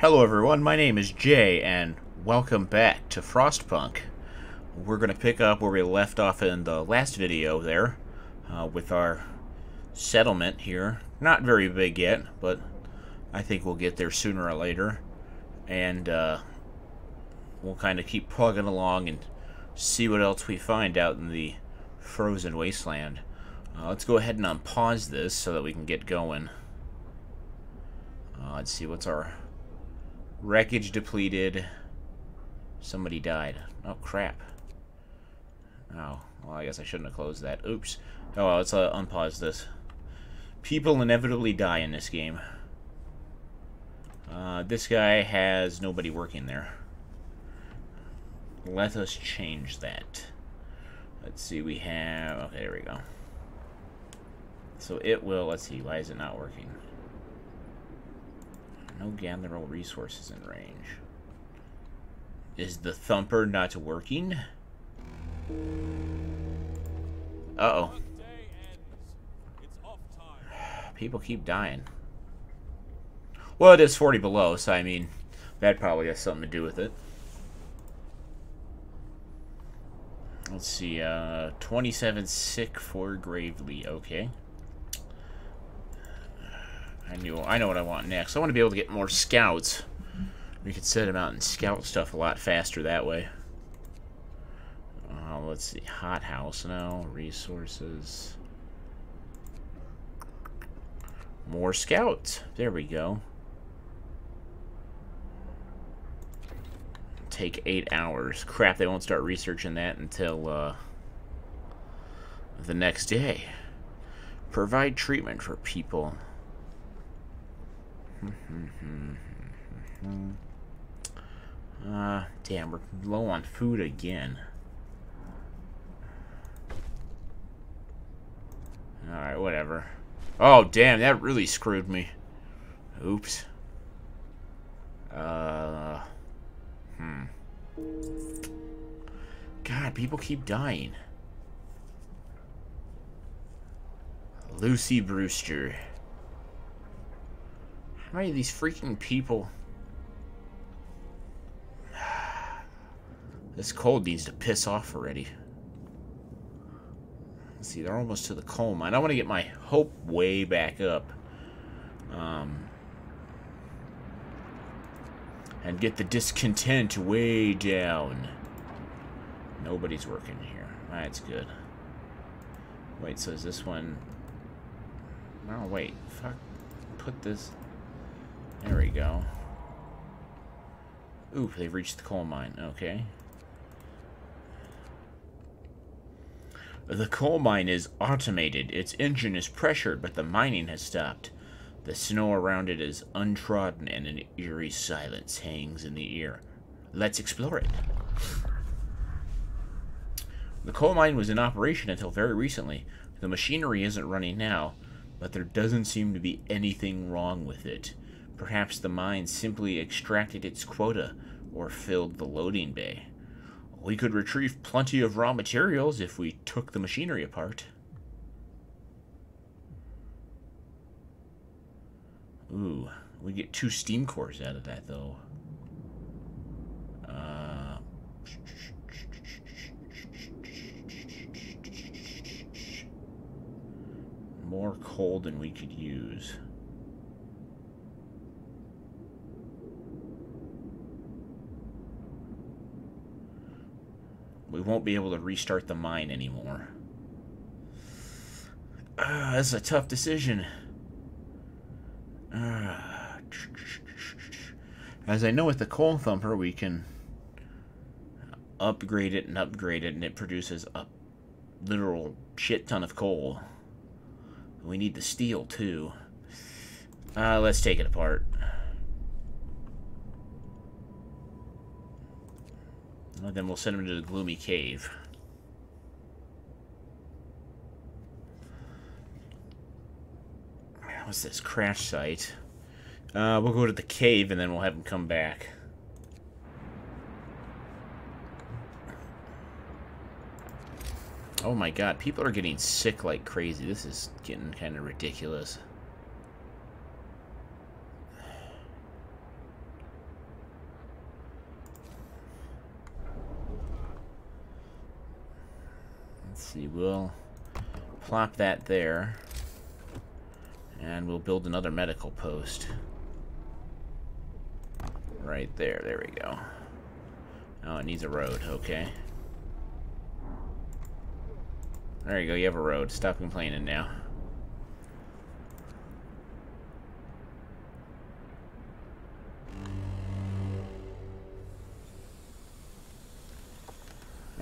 Hello everyone, my name is Jay, and welcome back to Frostpunk. We're going to pick up where we left off in the last video there, uh, with our settlement here. Not very big yet, but I think we'll get there sooner or later. And uh, we'll kind of keep plugging along and see what else we find out in the frozen wasteland. Uh, let's go ahead and unpause this so that we can get going. Uh, let's see, what's our Wreckage depleted. Somebody died. Oh, crap. Oh, well, I guess I shouldn't have closed that. Oops. Oh, well, let's uh, unpause this. People inevitably die in this game. Uh, this guy has nobody working there. Let us change that. Let's see, we have... Okay, there we go. So it will... Let's see, why is it not working? No gather all resources in range. Is the thumper not working? Uh-oh. People keep dying. Well, it is 40 below, so I mean, that probably has something to do with it. Let's see, uh, 27 sick for Gravely, okay. I knew I know what I want next. I want to be able to get more scouts. We could set them out and scout stuff a lot faster that way. Uh, let's see. Hot house now. Resources. More scouts. There we go. Take eight hours. Crap, they won't start researching that until uh, the next day. Provide treatment for people. Uh, damn, we're low on food again. Alright, whatever. Oh, damn, that really screwed me. Oops. Uh, hmm. God, people keep dying. Lucy Brewster. How many of these freaking people... This cold needs to piss off already. Let's see, they're almost to the coal mine. I want to get my hope way back up. Um, and get the discontent way down. Nobody's working here. That's good. Wait, so is this one... No, wait. Fuck. Put this... There we go. Ooh, they've reached the coal mine. Okay. The coal mine is automated. Its engine is pressured, but the mining has stopped. The snow around it is untrodden, and an eerie silence hangs in the air. Let's explore it. The coal mine was in operation until very recently. The machinery isn't running now, but there doesn't seem to be anything wrong with it. Perhaps the mine simply extracted its quota or filled the loading bay. We could retrieve plenty of raw materials if we took the machinery apart. Ooh, we get two steam cores out of that, though. Uh, more coal than we could use. We won't be able to restart the mine anymore. Uh, this is a tough decision. Uh, as I know with the coal thumper, we can upgrade it and upgrade it, and it produces a literal shit ton of coal. We need the steel, too. Uh, let's take it apart. And then we'll send him to the gloomy cave. What's this? Crash site. Uh, we'll go to the cave and then we'll have him come back. Oh my god, people are getting sick like crazy. This is getting kind of ridiculous. See, we'll plop that there. And we'll build another medical post. Right there, there we go. Oh, it needs a road, okay. There you go, you have a road. Stop complaining now.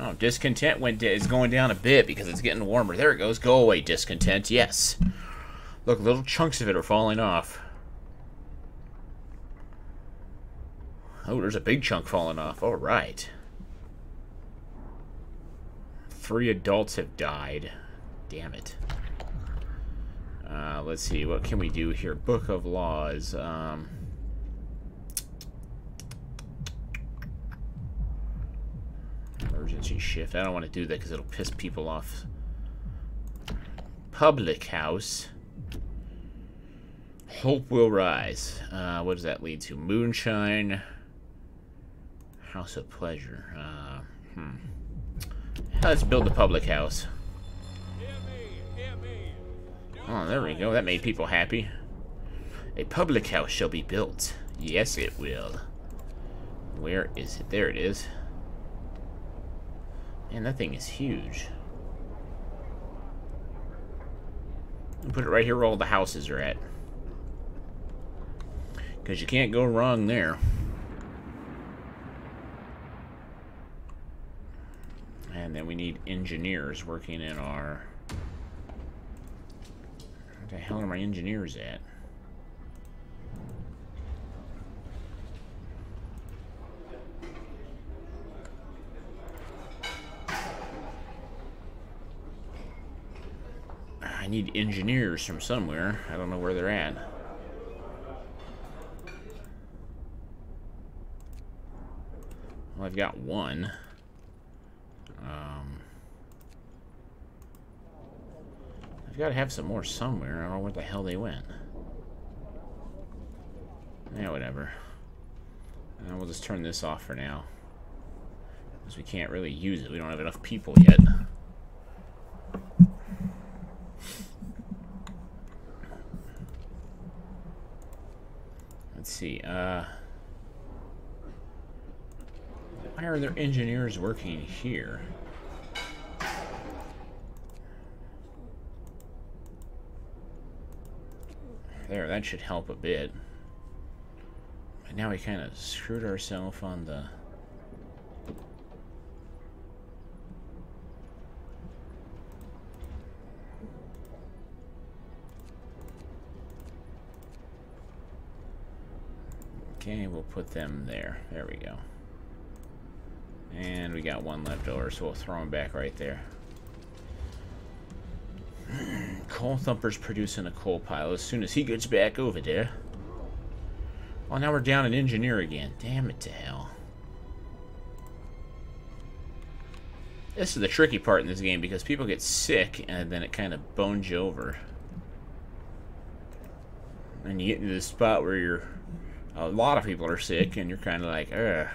Oh, discontent went is going down a bit because it's getting warmer. There it goes. Go away, discontent. Yes. Look, little chunks of it are falling off. Oh, there's a big chunk falling off. All right. Three adults have died. Damn it. Uh, let's see. What can we do here? Book of Laws. Um... Shift. I don't want to do that because it'll piss people off. Public house. Hope will rise. Uh, what does that lead to? Moonshine. House of pleasure. Uh, hmm. Let's build the public house. Oh, there we go. That made people happy. A public house shall be built. Yes, it will. Where is it? There it is. Man, that thing is huge. And Put it right here where all the houses are at. Because you can't go wrong there. And then we need engineers working in our... Where the hell are my engineers at? I need engineers from somewhere. I don't know where they're at. Well, I've got one. Um, I've got to have some more somewhere. I don't know where the hell they went. Yeah, whatever. Uh, we'll just turn this off for now. Because we can't really use it. We don't have enough people yet. Let's see. Uh, why are there engineers working here? There, that should help a bit. But now we kind of screwed ourselves on the... Okay, we'll put them there. There we go. And we got one left over, so we'll throw him back right there. coal Thumper's producing a coal pile as soon as he gets back over there. Well, now we're down an engineer again. Damn it to hell. This is the tricky part in this game because people get sick and then it kind of bones you over. And you get into this spot where you're... A lot of people are sick and you're kind of like, ugh.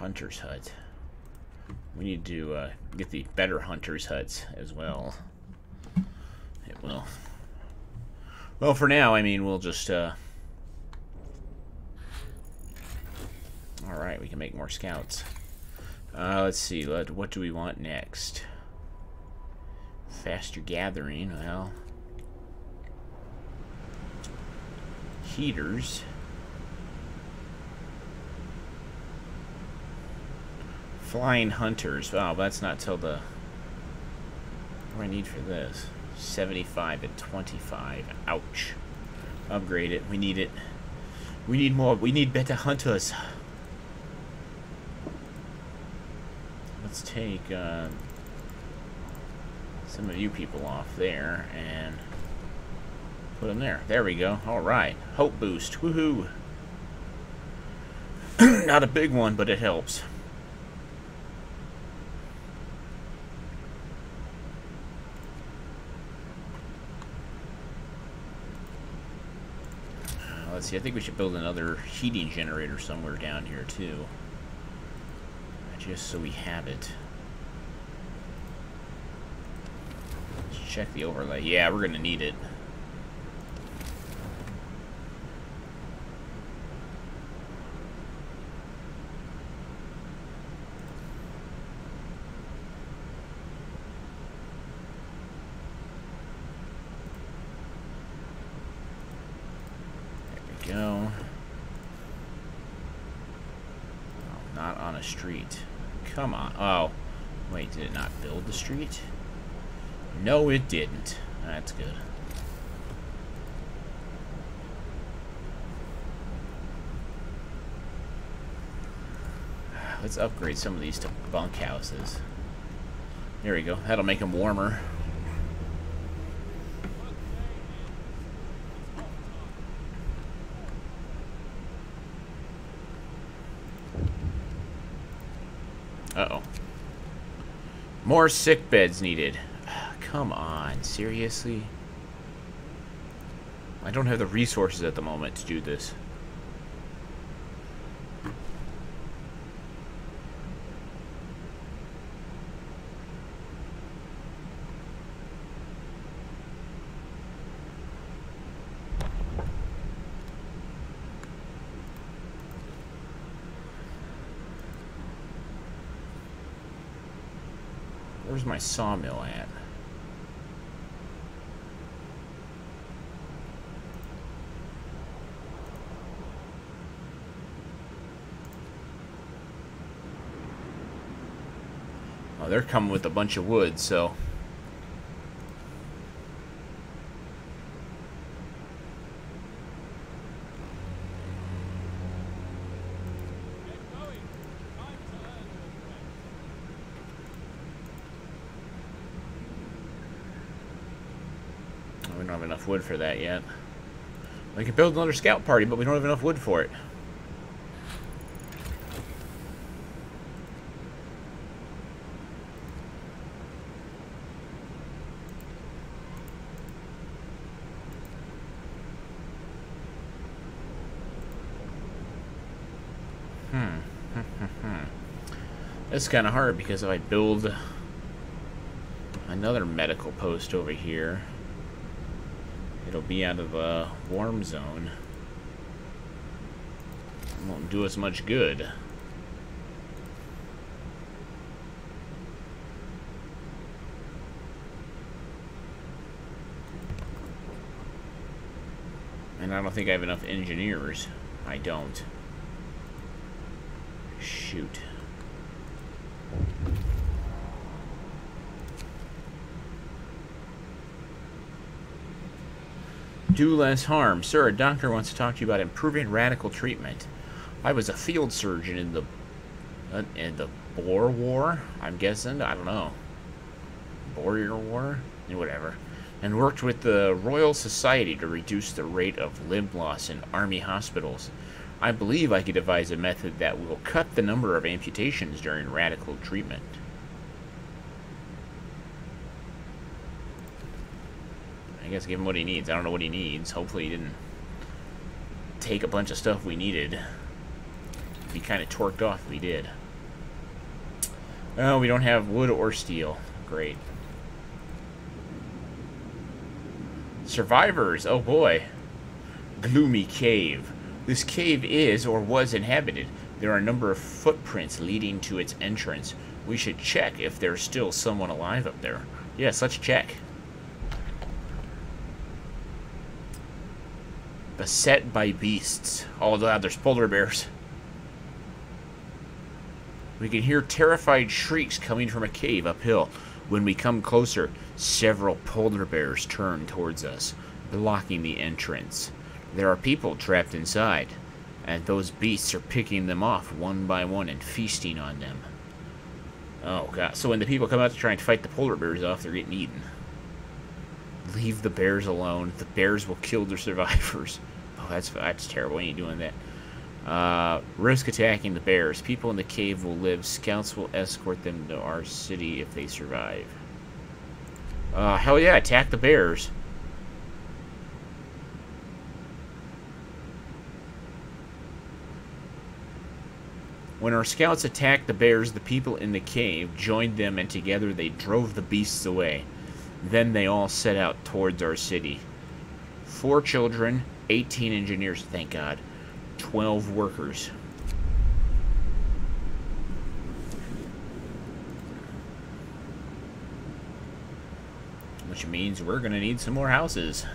Hunter's Hut. We need to uh, get the better Hunter's Huts as well. It will. Well, for now, I mean, we'll just... Uh... Alright, we can make more scouts. Uh, let's see, let, what do we want next? Faster gathering, well... Heaters. Flying Hunters. Oh, that's not till the... What do I need for this? 75 and 25. Ouch. Upgrade it. We need it. We need more. We need better hunters. Let's take uh, some of you people off there and put them there. There we go. All right. Hope boost. Woohoo. Not a big one, but it helps. see. I think we should build another heating generator somewhere down here, too. Just so we have it. Let's check the overlay. Yeah, we're going to need it. The street? No, it didn't. That's good. Let's upgrade some of these to bunkhouses. There we go. That'll make them warmer. Uh-oh. More sick beds needed. Come on, seriously? I don't have the resources at the moment to do this. Where's my sawmill at? Oh, they're coming with a bunch of wood, so... We don't have enough wood for that yet. We can build another scout party, but we don't have enough wood for it. Hmm. It's kind of hard because if I build another medical post over here, it'll be out of a warm zone. It won't do us much good. And I don't think I have enough engineers. I don't. Shoot. Do less harm. Sir, a doctor wants to talk to you about improving radical treatment. I was a field surgeon in the uh, in the Boer War, I'm guessing. I don't know. Boer War? Whatever. And worked with the Royal Society to reduce the rate of limb loss in army hospitals. I believe I could devise a method that will cut the number of amputations during radical treatment. Guess give him what he needs. I don't know what he needs. Hopefully he didn't take a bunch of stuff we needed. Be kind of torqued off if we did. Oh, we don't have wood or steel. Great. Survivors. Oh boy. Gloomy cave. This cave is or was inhabited. There are a number of footprints leading to its entrance. We should check if there's still someone alive up there. Yes, let's check. Beset by beasts. Oh, there's polar bears. We can hear terrified shrieks coming from a cave uphill. When we come closer, several polar bears turn towards us, blocking the entrance. There are people trapped inside, and those beasts are picking them off one by one and feasting on them. Oh, God. So when the people come out to try and fight the polar bears off, they're getting eaten. Leave the bears alone. The bears will kill their survivors. That's that's terrible. You doing that? Uh, risk attacking the bears. People in the cave will live. Scouts will escort them to our city if they survive. Uh, hell yeah, attack the bears. When our scouts attacked the bears, the people in the cave joined them, and together they drove the beasts away. Then they all set out towards our city. Four children, 18 engineers, thank God, 12 workers. Which means we're going to need some more houses.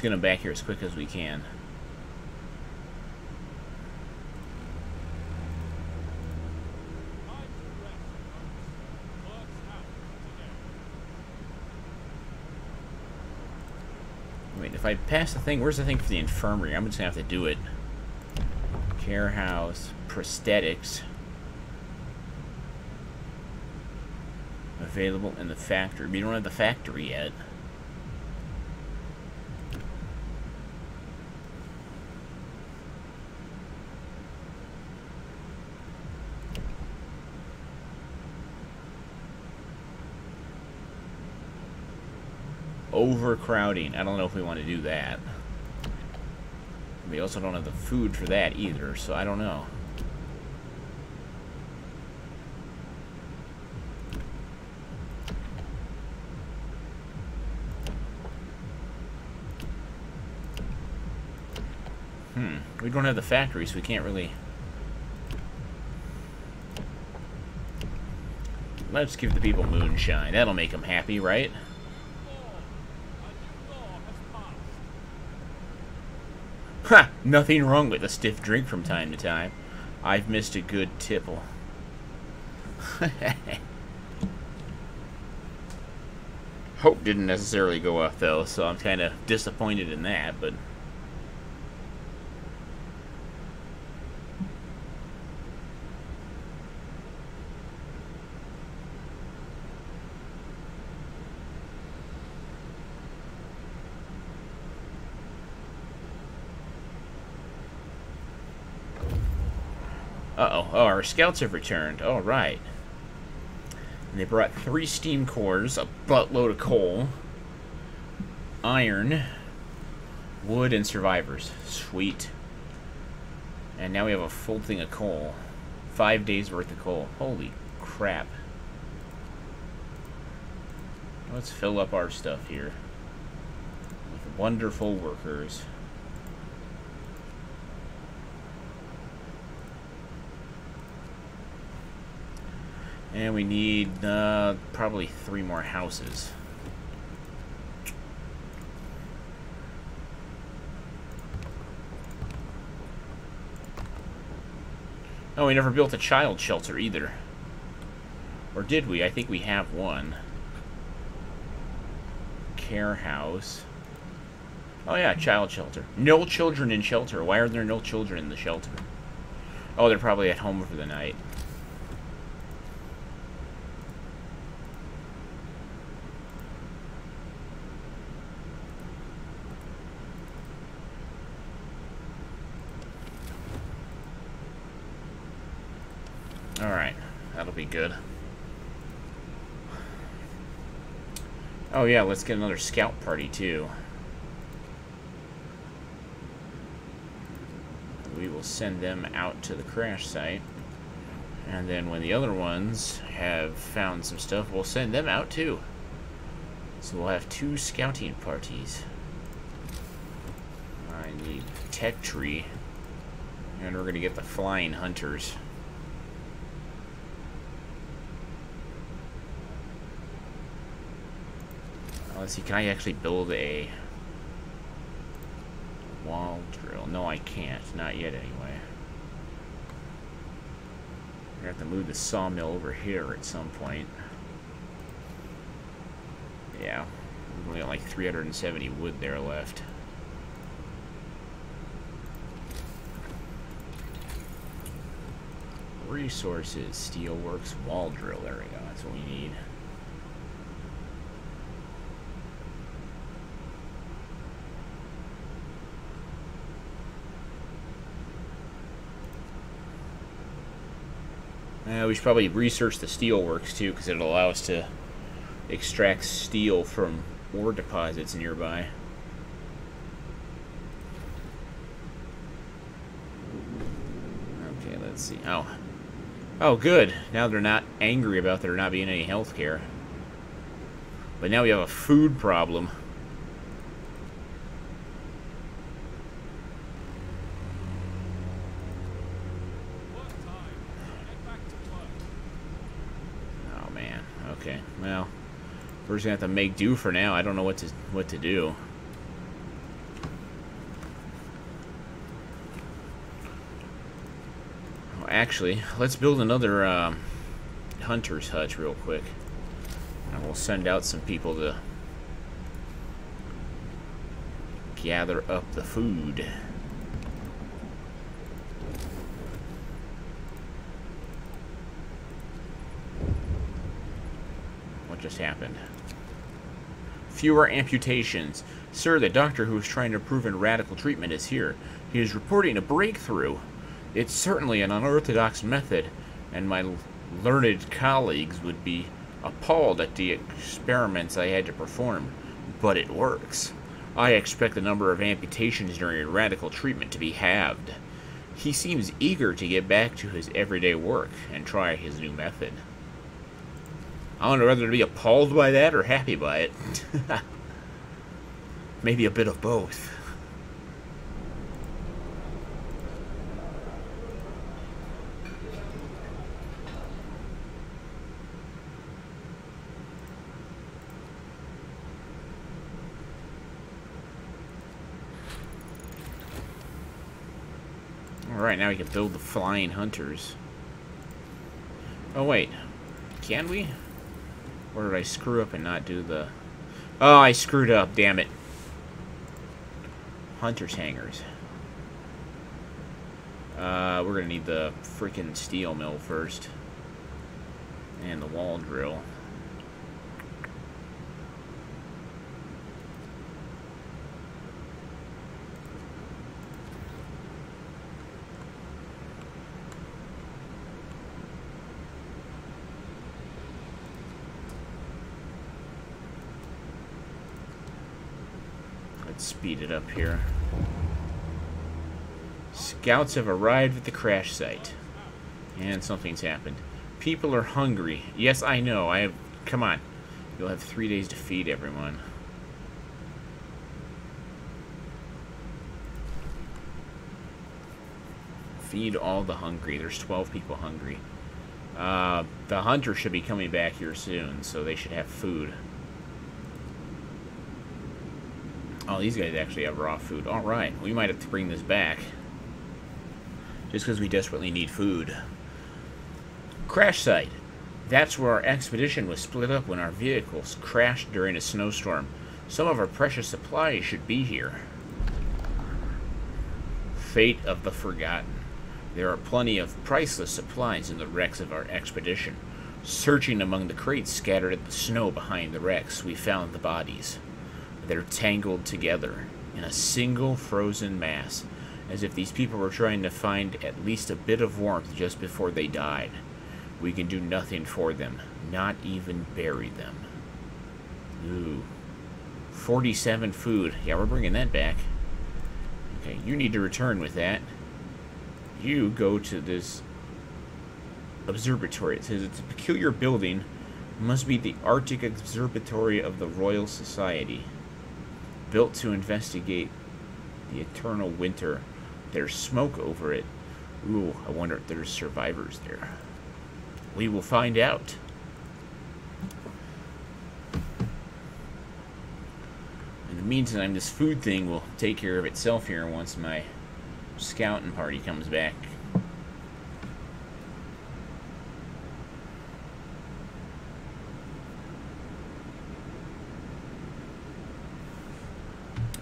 Let's get them back here as quick as we can. Wait, if I pass the thing, where's the thing for the infirmary? I'm just gonna have to do it. Care house, prosthetics. Available in the factory. We don't have the factory yet. Overcrowding. I don't know if we want to do that. We also don't have the food for that either, so I don't know. Hmm. We don't have the factory, so we can't really... Let's give the people moonshine. That'll make them happy, right? Ha! Nothing wrong with a stiff drink from time to time. I've missed a good tipple. Hope didn't necessarily go up, though, so I'm kind of disappointed in that, but... Uh-oh. Oh, our scouts have returned. All right. And they brought three steam cores, a buttload of coal, iron, wood, and survivors. Sweet. And now we have a full thing of coal. Five days worth of coal. Holy crap. Let's fill up our stuff here. With wonderful workers. And we need uh, probably three more houses. Oh, we never built a child shelter either. Or did we? I think we have one. Care house. Oh yeah, child shelter. No children in shelter. Why are there no children in the shelter? Oh, they're probably at home for the night. Alright, that'll be good. Oh yeah, let's get another scout party too. We will send them out to the crash site. And then when the other ones have found some stuff, we'll send them out too. So we'll have two scouting parties. I need tech tree. And we're going to get the flying hunters. Let's see, can I actually build a wall drill? No, I can't. Not yet, anyway. I have to move the sawmill over here at some point. Yeah, we've only got like 370 wood there left. Resources, steelworks, wall drill. There we go. That's what we need. Uh, we should probably research the steel works too, because it'll allow us to extract steel from ore deposits nearby. Okay, let's see. Oh. Oh, good. Now they're not angry about there not being any health care. But now we have a food problem. Oh man. Okay. Well, we're just gonna have to make do for now. I don't know what to what to do. Well, actually, let's build another um, hunter's hutch real quick. And we'll send out some people to gather up the food. What just happened? Fewer amputations. Sir, the doctor who is trying to prove a radical treatment is here. He is reporting a breakthrough. It's certainly an unorthodox method, and my learned colleagues would be appalled at the experiments I had to perform, but it works. I expect the number of amputations during radical treatment to be halved. He seems eager to get back to his everyday work and try his new method. I whether to be appalled by that or happy by it. Maybe a bit of both. Alright, now we can build the flying hunters. Oh, wait. Can we? Or did I screw up and not do the... Oh, I screwed up, damn it. Hunter's hangers. Uh, we're gonna need the freaking steel mill first. And the wall drill. Speed it up here. Scouts have arrived at the crash site. And something's happened. People are hungry. Yes, I know. I have... Come on. You'll have three days to feed everyone. Feed all the hungry. There's 12 people hungry. Uh, the hunter should be coming back here soon, so they should have food. Oh, these guys actually have raw food. Alright, we might have to bring this back. Just because we desperately need food. Crash site. That's where our expedition was split up when our vehicles crashed during a snowstorm. Some of our precious supplies should be here. Fate of the Forgotten. There are plenty of priceless supplies in the wrecks of our expedition. Searching among the crates scattered in the snow behind the wrecks, we found the bodies. They're tangled together in a single frozen mass, as if these people were trying to find at least a bit of warmth just before they died. We can do nothing for them, not even bury them. Ooh. 47 food. Yeah, we're bringing that back. Okay, you need to return with that. You go to this observatory. It says it's a peculiar building. must be the Arctic Observatory of the Royal Society. Built to investigate the eternal winter. There's smoke over it. Ooh, I wonder if there's survivors there. We will find out. In the meantime, this food thing will take care of itself here once my scouting party comes back.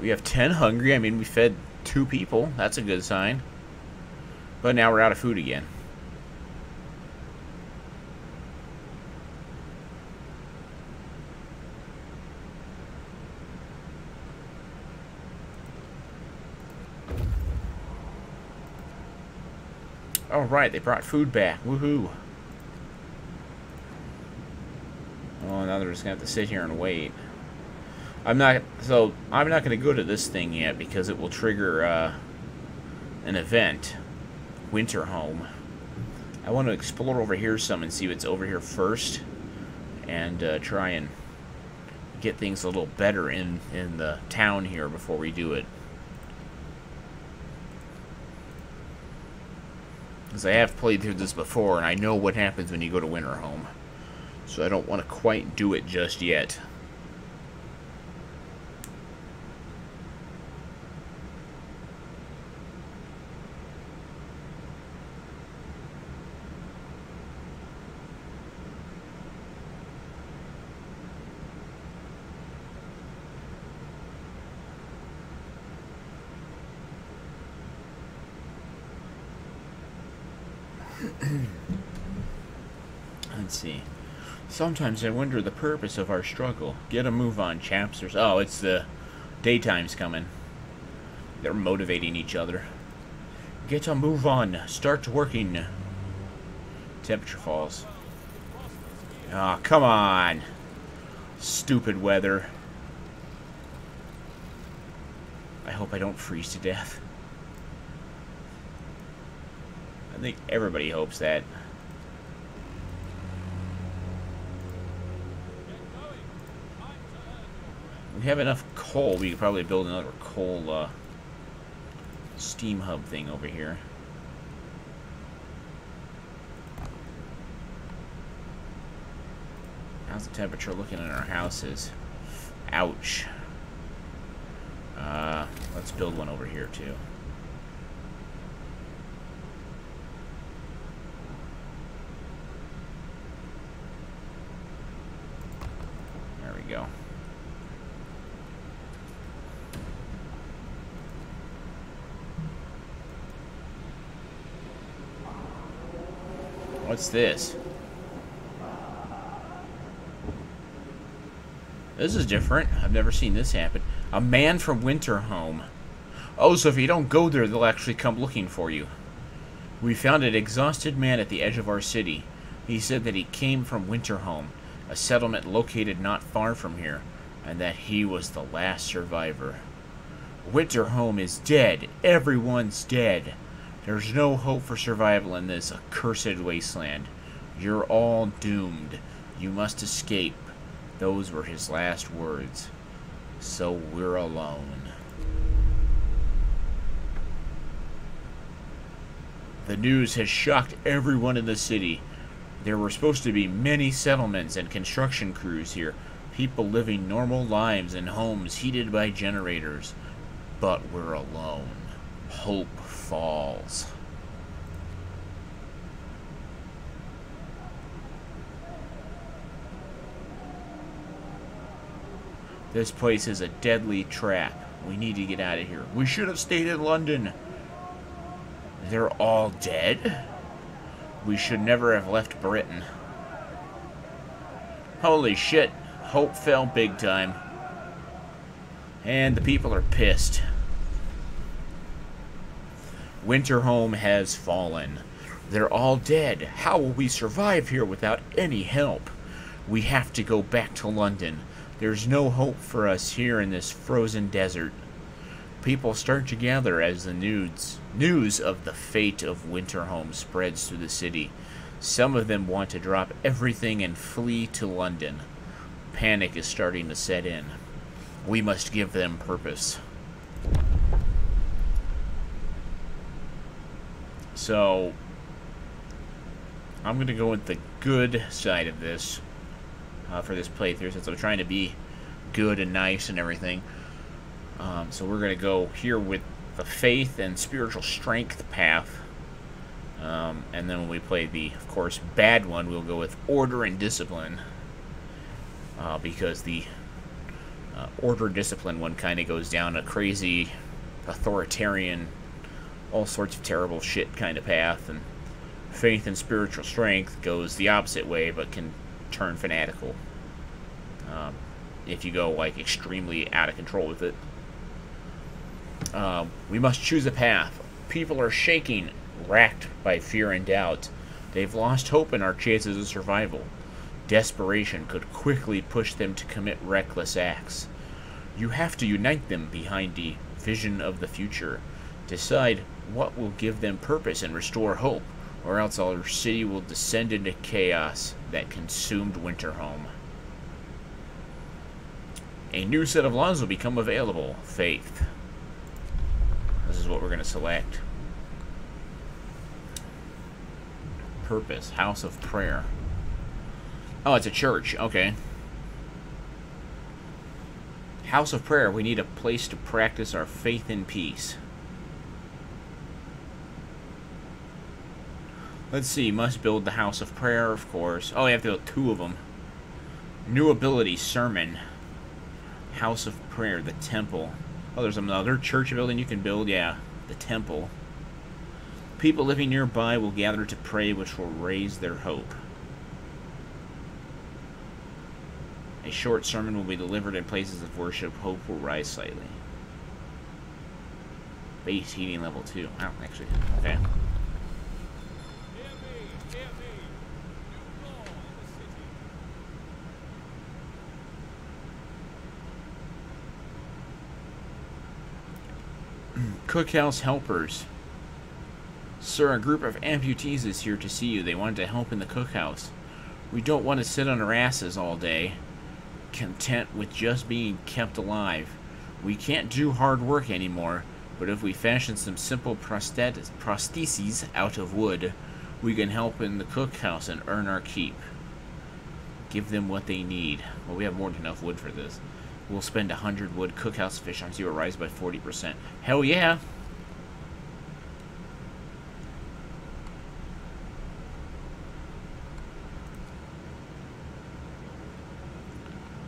We have 10 hungry. I mean, we fed two people. That's a good sign. But now we're out of food again. All right, they brought food back. Woohoo. Oh, now they're just going to have to sit here and wait. I'm not so I'm not gonna go to this thing yet because it will trigger uh, an event, Winterhome. I want to explore over here some and see what's over here first, and uh, try and get things a little better in in the town here before we do it. Because I have played through this before, and I know what happens when you go to Winterhome. So I don't want to quite do it just yet. Let's see. Sometimes I wonder the purpose of our struggle. Get a move on, chaps. There's, oh, it's the daytime's coming. They're motivating each other. Get a move on. Start working. Temperature falls. Oh, come on. Stupid weather. I hope I don't freeze to death. I think everybody hopes that. We have enough coal. We could probably build another coal uh, steam hub thing over here. How's the temperature looking in our houses? Ouch. Uh, let's build one over here, too. What's this? This is different. I've never seen this happen. A man from Winterhome. Oh, so if you don't go there, they'll actually come looking for you. We found an exhausted man at the edge of our city. He said that he came from Winterhome, a settlement located not far from here, and that he was the last survivor. Winterhome is dead. Everyone's dead. There's no hope for survival in this accursed wasteland. You're all doomed. You must escape. Those were his last words. So we're alone. The news has shocked everyone in the city. There were supposed to be many settlements and construction crews here, people living normal lives in homes heated by generators. But we're alone. Hope Falls. This place is a deadly trap. We need to get out of here. We should have stayed in London. They're all dead? We should never have left Britain. Holy shit. Hope fell big time. And the people are pissed. Winterhome has fallen. They're all dead. How will we survive here without any help? We have to go back to London. There's no hope for us here in this frozen desert. People start to gather as the news, news of the fate of Winterhome spreads through the city. Some of them want to drop everything and flee to London. Panic is starting to set in. We must give them purpose. So, I'm going to go with the good side of this uh, for this playthrough, since I'm trying to be good and nice and everything. Um, so we're going to go here with the faith and spiritual strength path. Um, and then when we play the, of course, bad one, we'll go with order and discipline. Uh, because the uh, order discipline one kind of goes down a crazy authoritarian all sorts of terrible shit kind of path, and faith and spiritual strength goes the opposite way, but can turn fanatical um, if you go like extremely out of control with it. Um, we must choose a path. People are shaking, racked by fear and doubt. They've lost hope in our chances of survival. Desperation could quickly push them to commit reckless acts. You have to unite them behind the vision of the future. Decide what will give them purpose and restore hope, or else our city will descend into chaos that consumed Winterhome. A new set of laws will become available. Faith. This is what we're going to select. Purpose. House of Prayer. Oh, it's a church. Okay. House of Prayer. We need a place to practice our faith in peace. Let's see. Must build the House of Prayer, of course. Oh, you have to build two of them. New ability. Sermon. House of Prayer. The Temple. Oh, there's another church building you can build. Yeah. The Temple. People living nearby will gather to pray, which will raise their hope. A short sermon will be delivered in places of worship. Hope will rise slightly. Base heating level 2. Wow, actually. Okay. Cookhouse helpers. Sir, a group of amputees is here to see you. They want to help in the cookhouse. We don't want to sit on our asses all day content with just being kept alive. We can't do hard work anymore, but if we fashion some simple prostheses out of wood, we can help in the cookhouse and earn our keep. Give them what they need. Well, we have more than enough wood for this. We'll spend a hundred wood. Cookhouse fish on zero rise by 40%. Hell yeah!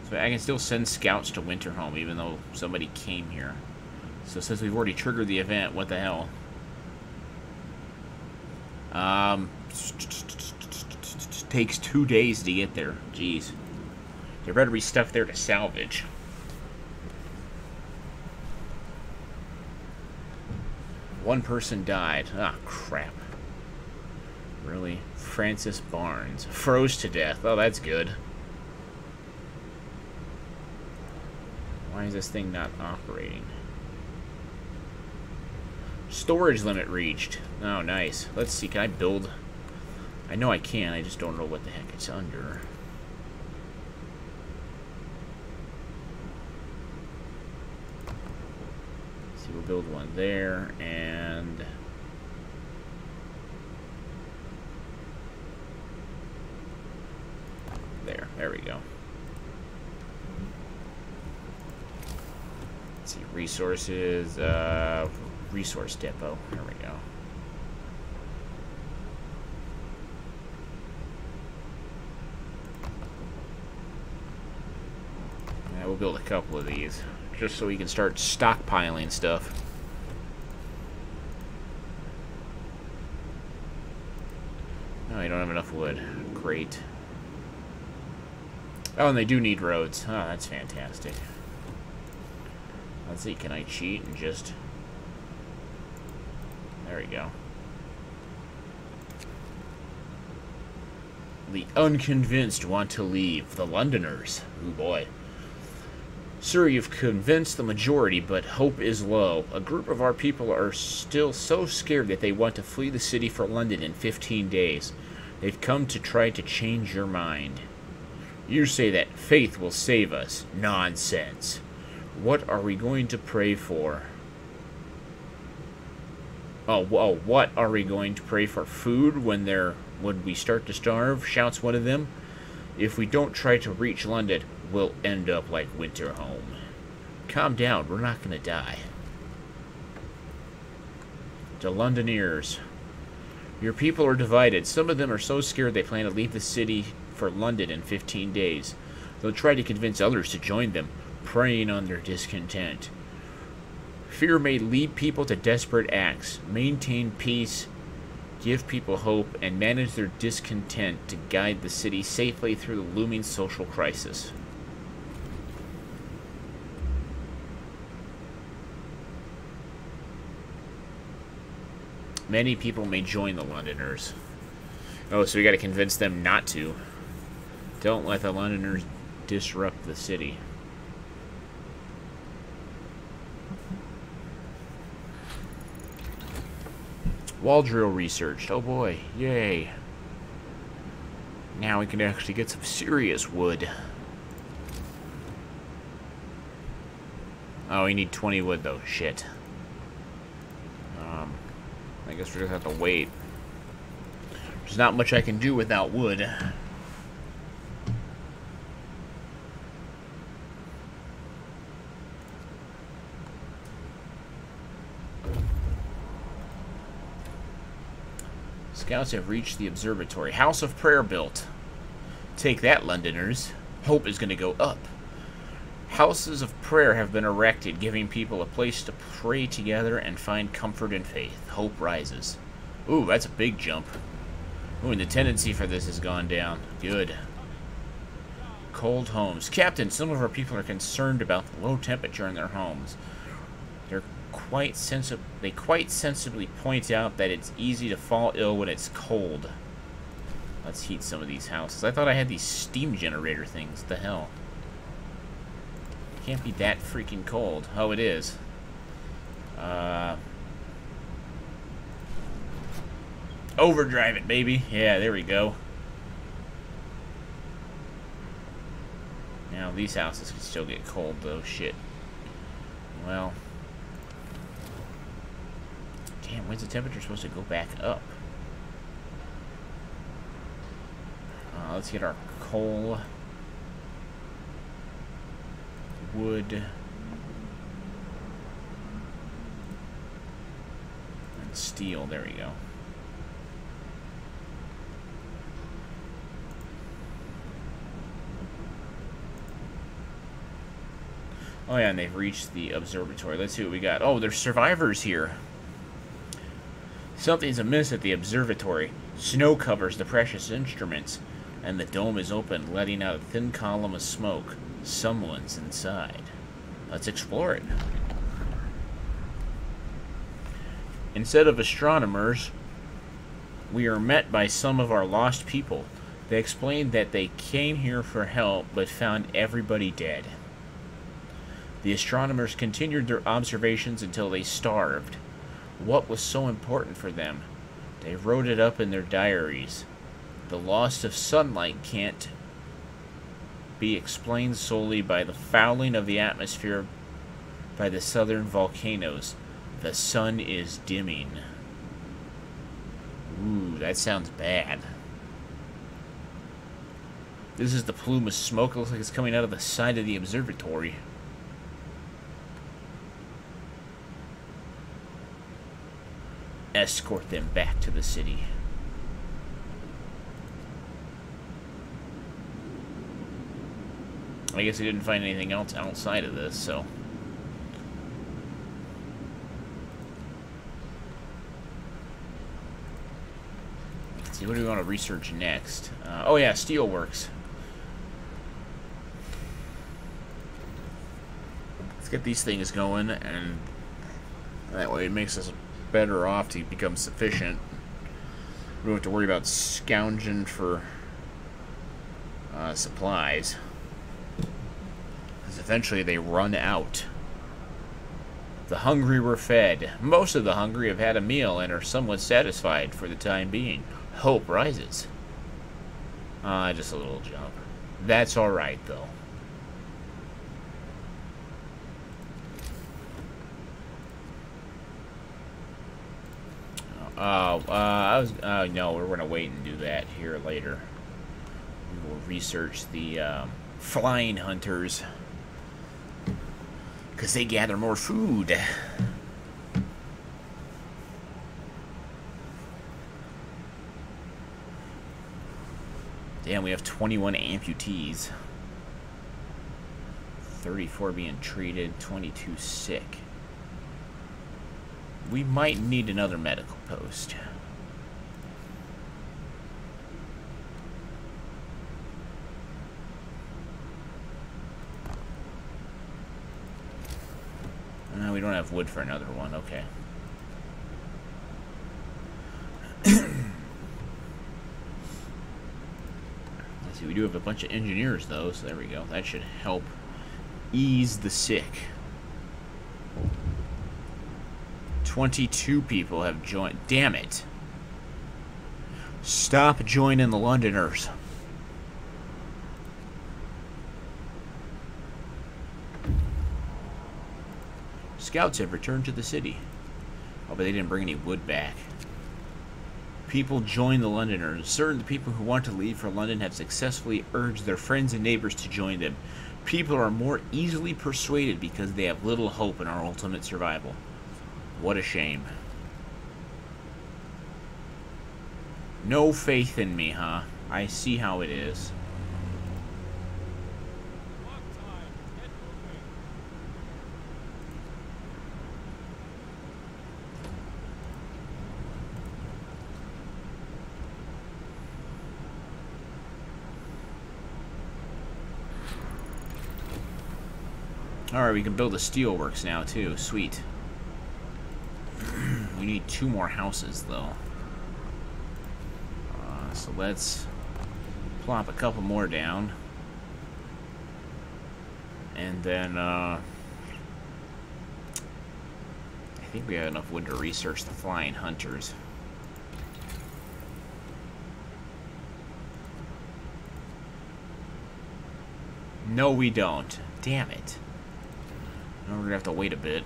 So I can still send scouts to Winterhome, even though somebody came here. So since we've already triggered the event, what the hell? Um, takes two days to get there. Jeez. There better be stuff there to salvage. One person died. Ah, crap. Really? Francis Barnes. Froze to death. Oh, that's good. Why is this thing not operating? Storage limit reached. Oh, nice. Let's see, can I build... I know I can, I just don't know what the heck it's under. See, we'll build one there, and... There, we go. Let's see, resources, uh, resource depot. There we go. Yeah, we'll build a couple of these, just so we can start stockpiling stuff. Oh, you don't have enough wood. Great. Oh, and they do need roads. Oh, that's fantastic. Let's see, can I cheat and just... There we go. The unconvinced want to leave. The Londoners. Oh boy. Sir, you've convinced the majority, but hope is low. A group of our people are still so scared that they want to flee the city for London in 15 days. They've come to try to change your mind. You say that faith will save us. Nonsense. What are we going to pray for? Oh, well, oh, what are we going to pray for? Food when they're when we start to starve? Shouts one of them. If we don't try to reach London, we'll end up like Winterhome. Calm down, we're not gonna die. To Londoners. Your people are divided. Some of them are so scared they plan to leave the city for London in 15 days. They'll try to convince others to join them preying on their discontent. Fear may lead people to desperate acts, maintain peace, give people hope, and manage their discontent to guide the city safely through the looming social crisis. Many people may join the Londoners. Oh, so we gotta convince them not to. Don't let the Londoners disrupt the city. Wall drill researched. Oh boy, yay. Now we can actually get some serious wood. Oh, we need 20 wood though. Shit. Um, I guess we're gonna have to wait. There's not much I can do without wood. Scouts have reached the observatory. House of Prayer built. Take that, Londoners. Hope is going to go up. Houses of prayer have been erected, giving people a place to pray together and find comfort in faith. Hope rises. Ooh, that's a big jump. Ooh, and the tendency for this has gone down. Good. Cold homes. Captain, some of our people are concerned about the low temperature in their homes. Quite they quite sensibly point out that it's easy to fall ill when it's cold. Let's heat some of these houses. I thought I had these steam generator things. The hell? Can't be that freaking cold. Oh, it is. Uh, overdrive it, baby. Yeah, there we go. Now, these houses can still get cold, though. Shit. Well... Damn, when's the temperature supposed to go back up? Uh, let's get our coal, wood, and steel. There we go. Oh yeah, and they've reached the observatory. Let's see what we got. Oh, there's survivors here. Something's amiss at the observatory. Snow covers the precious instruments, and the dome is open, letting out a thin column of smoke. Someone's inside. Let's explore it. Instead of astronomers, we are met by some of our lost people. They explained that they came here for help, but found everybody dead. The astronomers continued their observations until they starved what was so important for them. They wrote it up in their diaries. The loss of sunlight can't be explained solely by the fouling of the atmosphere by the southern volcanoes. The sun is dimming. Ooh, that sounds bad. This is the plume of smoke. It looks like it's coming out of the side of the observatory. Escort them back to the city. I guess he didn't find anything else outside of this, so... Let's see, what do we want to research next? Uh, oh yeah, steelworks. Let's get these things going, and that way it makes us better off to become sufficient. We don't have to worry about scounging for uh, supplies. Because eventually they run out. The hungry were fed. Most of the hungry have had a meal and are somewhat satisfied for the time being. Hope rises. Ah, uh, just a little jump. That's alright, though. Oh, uh, I was, uh, no, we're gonna wait and do that here later. We will research the, um, flying hunters. Because they gather more food. Damn, we have 21 amputees. 34 being treated, 22 sick. We might need another medical post. No, we don't have wood for another one. Okay. Let's See, we do have a bunch of engineers, though, so there we go. That should help ease the sick. 22 people have joined. Damn it. Stop joining the Londoners. Scouts have returned to the city. Oh, but they didn't bring any wood back. People join the Londoners. Certain people who want to leave for London have successfully urged their friends and neighbors to join them. People are more easily persuaded because they have little hope in our ultimate survival. What a shame. No faith in me, huh? I see how it is. Alright, we can build the steelworks now, too. Sweet. We need two more houses, though. Uh, so let's plop a couple more down. And then, uh... I think we have enough wood to research the flying hunters. No, we don't. Damn it. We're to have to wait a bit.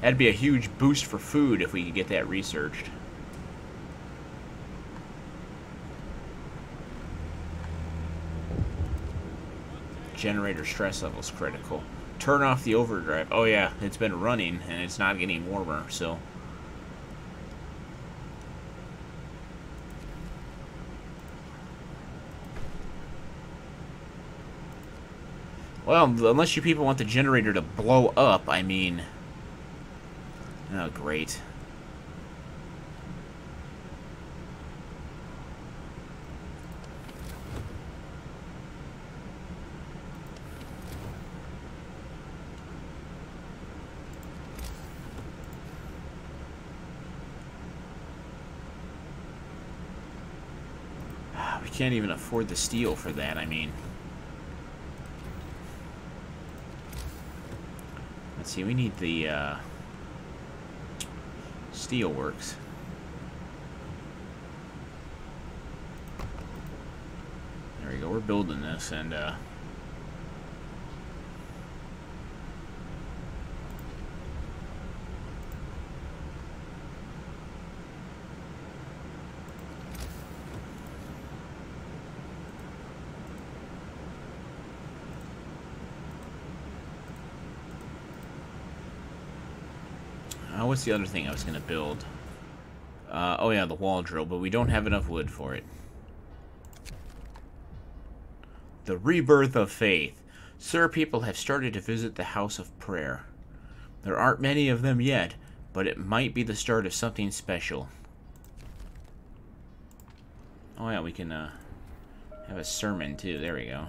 That'd be a huge boost for food if we could get that researched. Generator stress levels critical. Turn off the overdrive. Oh yeah, it's been running and it's not getting warmer, so... Well, unless you people want the generator to blow up, I mean... Oh, great. We can't even afford the steel for that, I mean... Let's see, we need the uh, steelworks. There we go, we're building this, and uh, Uh, what's the other thing I was going to build? Uh, oh yeah, the wall drill, but we don't have enough wood for it. The Rebirth of Faith. Sir, people have started to visit the House of Prayer. There aren't many of them yet, but it might be the start of something special. Oh yeah, we can uh, have a sermon too. There we go.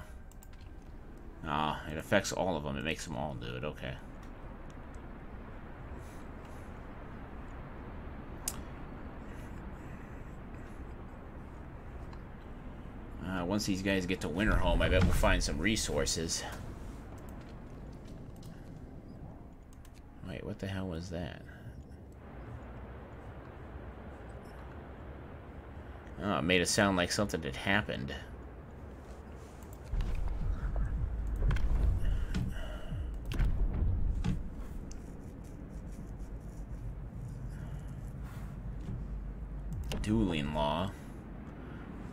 Ah, it affects all of them. It makes them all do it. Okay. Uh, once these guys get to Winterhome, I bet we'll find some resources. Wait, what the hell was that? Oh, it made it sound like something had happened. Dueling law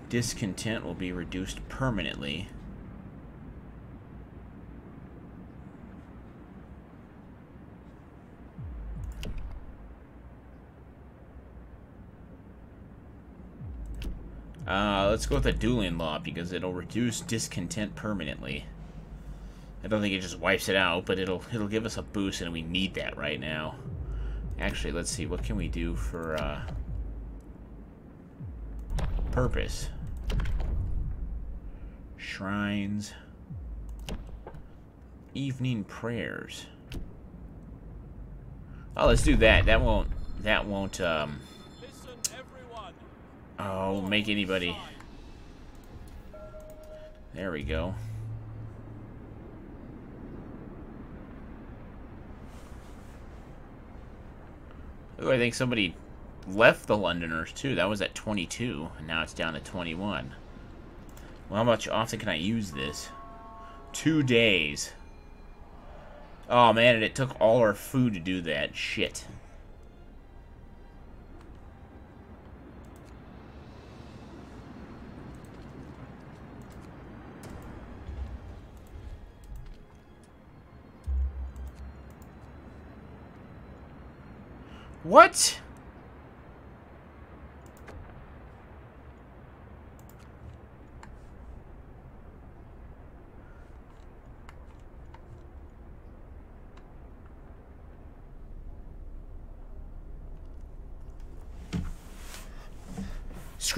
discontent will be reduced permanently. Uh, let's go with the dueling law because it'll reduce discontent permanently. I don't think it just wipes it out, but it'll it'll give us a boost, and we need that right now. Actually, let's see. What can we do for uh, purpose? Shrines. Evening prayers. Oh, let's do that. That won't, that won't, um... Oh, make anybody... There we go. Oh, I think somebody left the Londoners, too. That was at 22, and now it's down to 21. Well, how much often can I use this? Two days. Oh, man, and it took all our food to do that. Shit. What?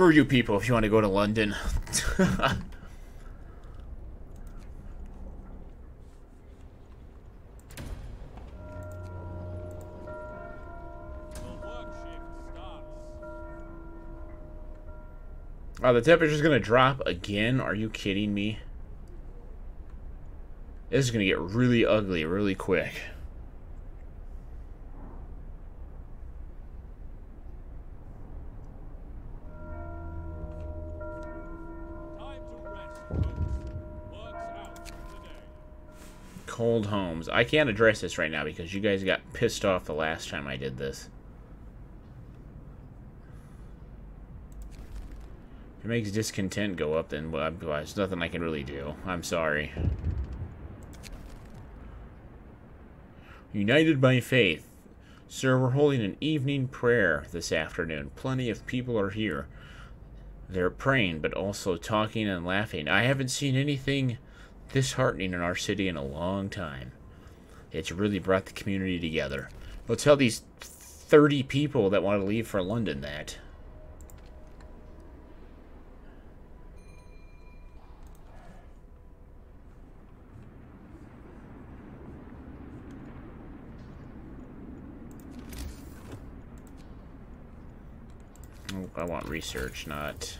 Screw you people if you want to go to London. Oh, the temperature's gonna drop again? Are you kidding me? This is gonna get really ugly really quick. Cold homes. I can't address this right now because you guys got pissed off the last time I did this. If it makes discontent go up, then well, there's nothing I can really do. I'm sorry. United by faith. Sir, we're holding an evening prayer this afternoon. Plenty of people are here. They're praying, but also talking and laughing. I haven't seen anything disheartening in our city in a long time. It's really brought the community together. We'll tell these 30 people that want to leave for London that. Oh, I want research, not...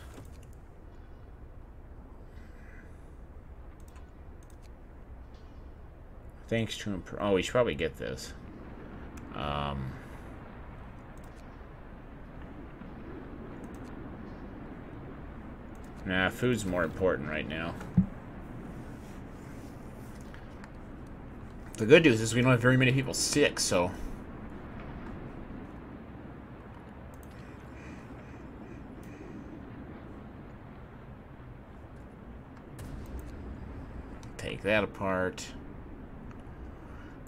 Thanks to improve. Oh, we should probably get this. Um... Nah, food's more important right now. The good news is we don't have very many people sick, so take that apart.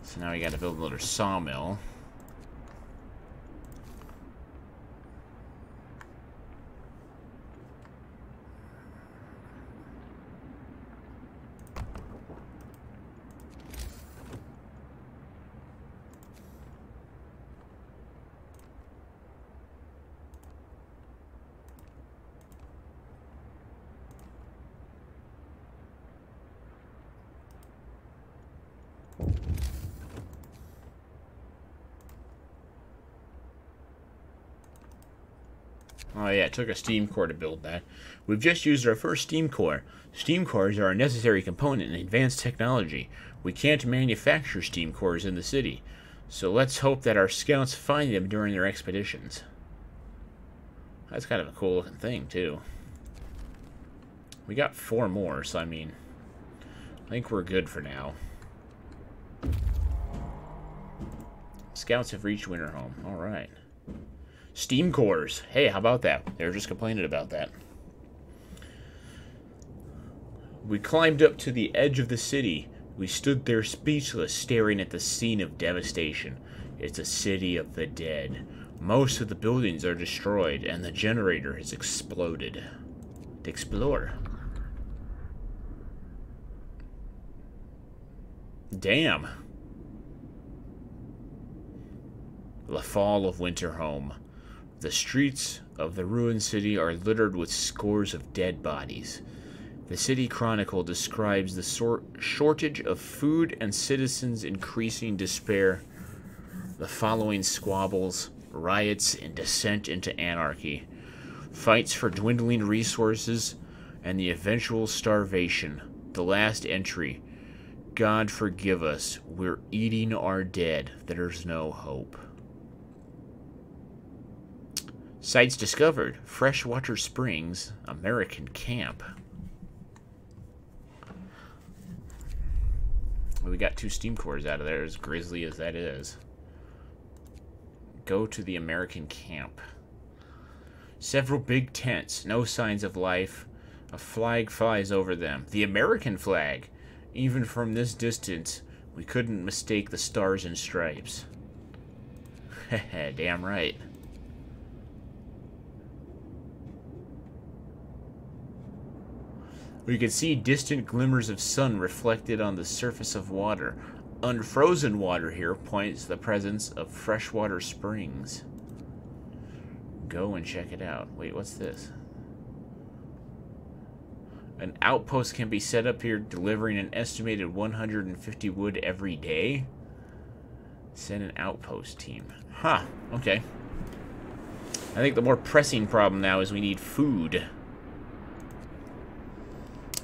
So now we got to build another sawmill. Took a steam core to build that. We've just used our first steam core. Steam cores are a necessary component in advanced technology. We can't manufacture steam cores in the city, so let's hope that our scouts find them during their expeditions. That's kind of a cool looking thing, too. We got four more, so I mean, I think we're good for now. Scouts have reached Winterhome. Alright. Steam cores. Hey, how about that? They were just complaining about that. We climbed up to the edge of the city. We stood there speechless, staring at the scene of devastation. It's a city of the dead. Most of the buildings are destroyed, and the generator has exploded. To explore. Damn. The Fall of Winterhome. The streets of the ruined city are littered with scores of dead bodies. The City Chronicle describes the shortage of food and citizens' increasing despair. The following squabbles, riots, and descent into anarchy. Fights for dwindling resources, and the eventual starvation. The last entry. God forgive us. We're eating our dead. There's no hope. Sites discovered. Freshwater Springs, American camp. We got two steam cores out of there, as grisly as that is. Go to the American camp. Several big tents, no signs of life. A flag flies over them. The American flag! Even from this distance, we couldn't mistake the stars and stripes. Heh damn right. We could see distant glimmers of sun reflected on the surface of water. Unfrozen water here points to the presence of freshwater springs. Go and check it out. Wait, what's this? An outpost can be set up here, delivering an estimated 150 wood every day. Send an outpost team. Huh, okay. I think the more pressing problem now is we need food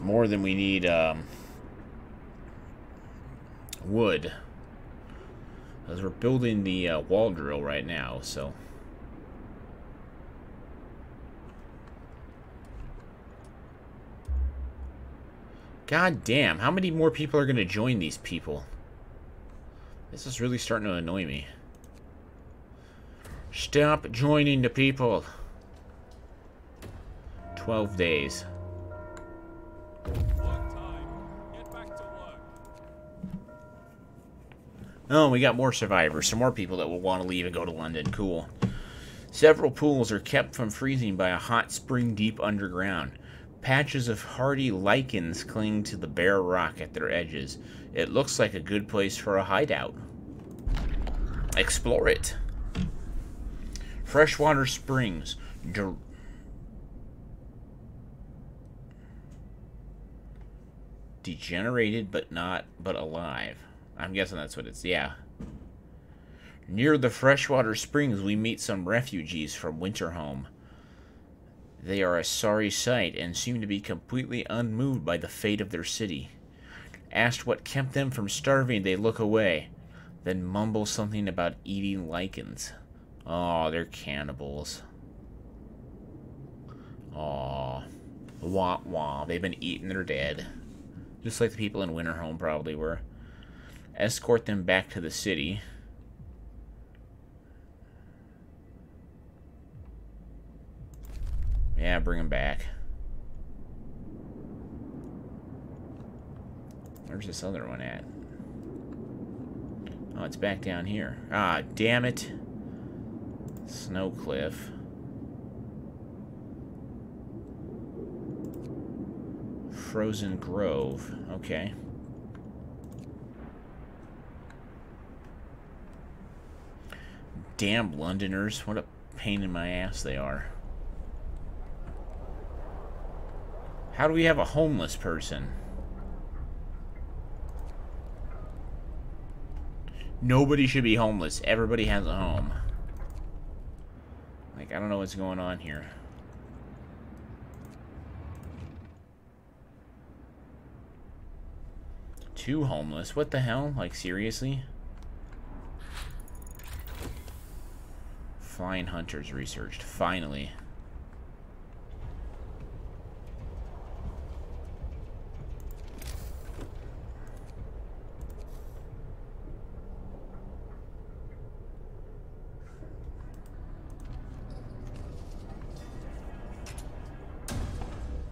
more than we need um, wood. As we're building the uh, wall drill right now, so... God damn, how many more people are going to join these people? This is really starting to annoy me. Stop joining the people. 12 days. Oh, we got more survivors. Some more people that will want to leave and go to London. Cool. Several pools are kept from freezing by a hot spring deep underground. Patches of hardy lichens cling to the bare rock at their edges. It looks like a good place for a hideout. Explore it. Freshwater springs. Degenerated but not but alive. I'm guessing that's what it's, yeah. Near the freshwater springs, we meet some refugees from Winterhome. They are a sorry sight and seem to be completely unmoved by the fate of their city. Asked what kept them from starving, they look away, then mumble something about eating lichens. Oh, they're cannibals. Aw. Wah wah, they've been eaten, they're dead. Just like the people in Winterhome probably were. Escort them back to the city. Yeah, bring them back. Where's this other one at? Oh, it's back down here. Ah, damn it. Snow Cliff. Frozen Grove. Okay. Damn Londoners. What a pain in my ass they are. How do we have a homeless person? Nobody should be homeless. Everybody has a home. Like, I don't know what's going on here. Two homeless. What the hell? Like, seriously? Flying hunters researched. Finally.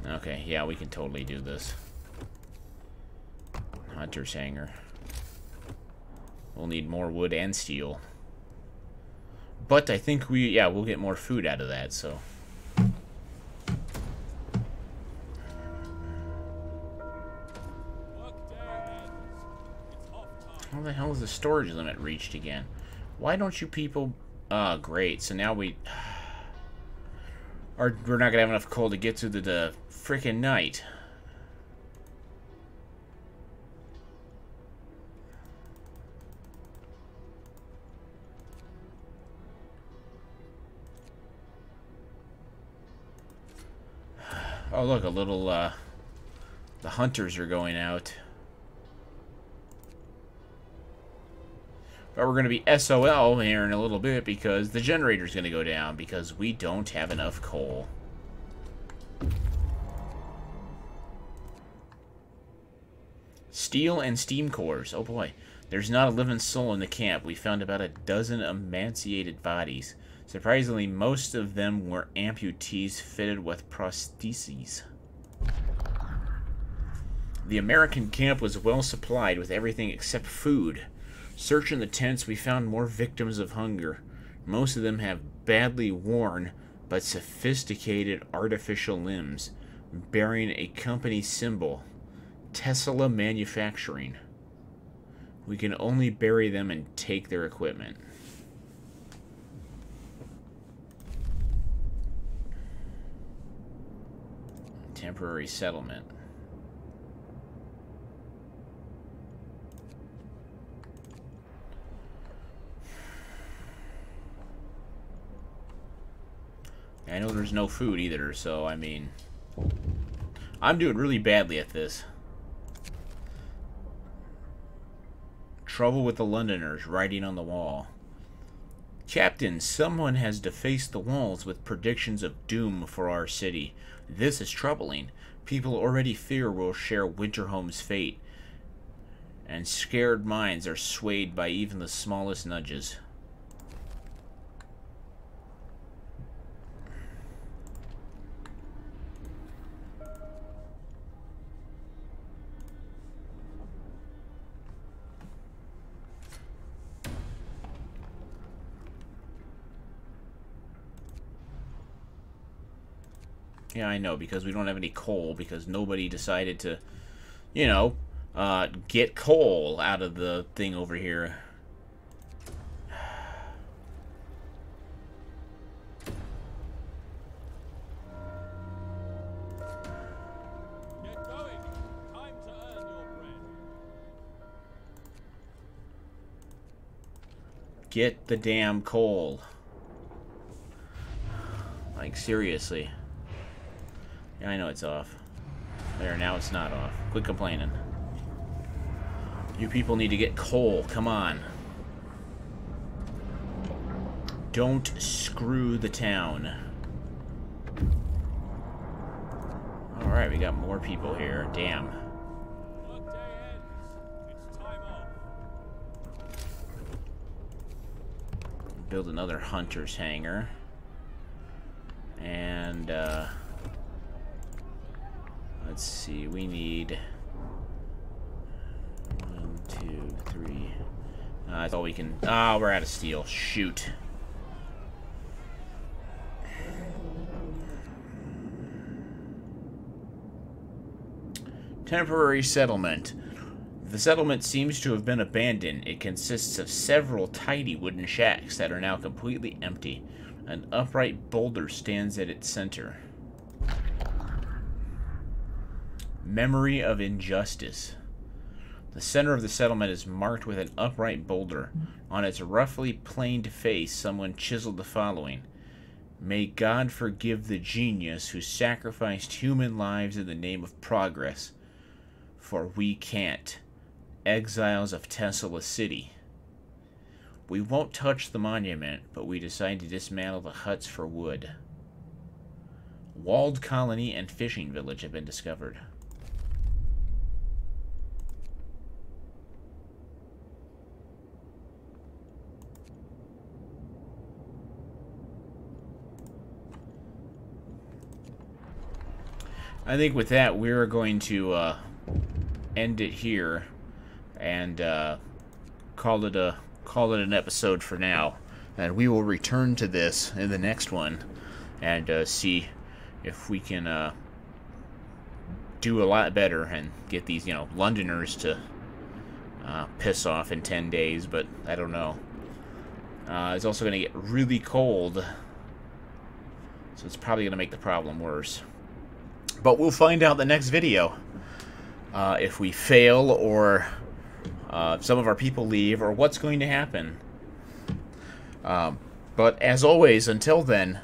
Okay, yeah, we can totally do this. Hunter's hangar. We'll need more wood and steel. But I think we, yeah, we'll get more food out of that, so. How the hell is the storage limit reached again? Why don't you people... Ah, oh, great. So now we... Are, we're not going to have enough coal to get through the, the freaking night. Oh, look, a little, uh... The hunters are going out. But we're going to be SOL here in a little bit because the generator's going to go down because we don't have enough coal. Steel and steam cores. Oh boy. There's not a living soul in the camp. We found about a dozen emaciated bodies. Surprisingly, most of them were amputees fitted with prostheses. The American camp was well supplied with everything except food. Searching the tents, we found more victims of hunger. Most of them have badly worn but sophisticated artificial limbs, bearing a company symbol Tesla Manufacturing. We can only bury them and take their equipment. Temporary settlement. I know there's no food either, so I mean... I'm doing really badly at this. Trouble with the Londoners, writing on the wall. Captain, someone has defaced the walls with predictions of doom for our city. This is troubling. People already fear we'll share Winterhome's fate, and scared minds are swayed by even the smallest nudges. Yeah, I know, because we don't have any coal, because nobody decided to, you know, uh, get coal out of the thing over here. Get the damn coal. Like, seriously. Yeah, I know it's off. There, now it's not off. Quit complaining. You people need to get coal. Come on. Don't screw the town. Alright, we got more people here. Damn. Build another hunter's hangar. And, uh... Let's see, we need one, two, three. Uh, that's all we can. Ah, oh, we're out of steel. Shoot. Temporary settlement. The settlement seems to have been abandoned. It consists of several tidy wooden shacks that are now completely empty. An upright boulder stands at its center. Memory of Injustice. The center of the settlement is marked with an upright boulder. On its roughly planed face, someone chiseled the following May God forgive the genius who sacrificed human lives in the name of progress, for we can't. Exiles of Tesla City. We won't touch the monument, but we decide to dismantle the huts for wood. Walled colony and fishing village have been discovered. I think with that, we're going to uh, end it here and uh, call it a call it an episode for now. And we will return to this in the next one and uh, see if we can uh, do a lot better and get these, you know, Londoners to uh, piss off in 10 days, but I don't know. Uh, it's also going to get really cold, so it's probably going to make the problem worse. But we'll find out the next video. Uh, if we fail or uh, some of our people leave or what's going to happen. Um, but as always, until then,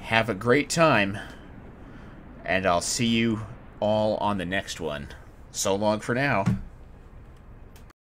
have a great time And I'll see you all on the next one. So long for now.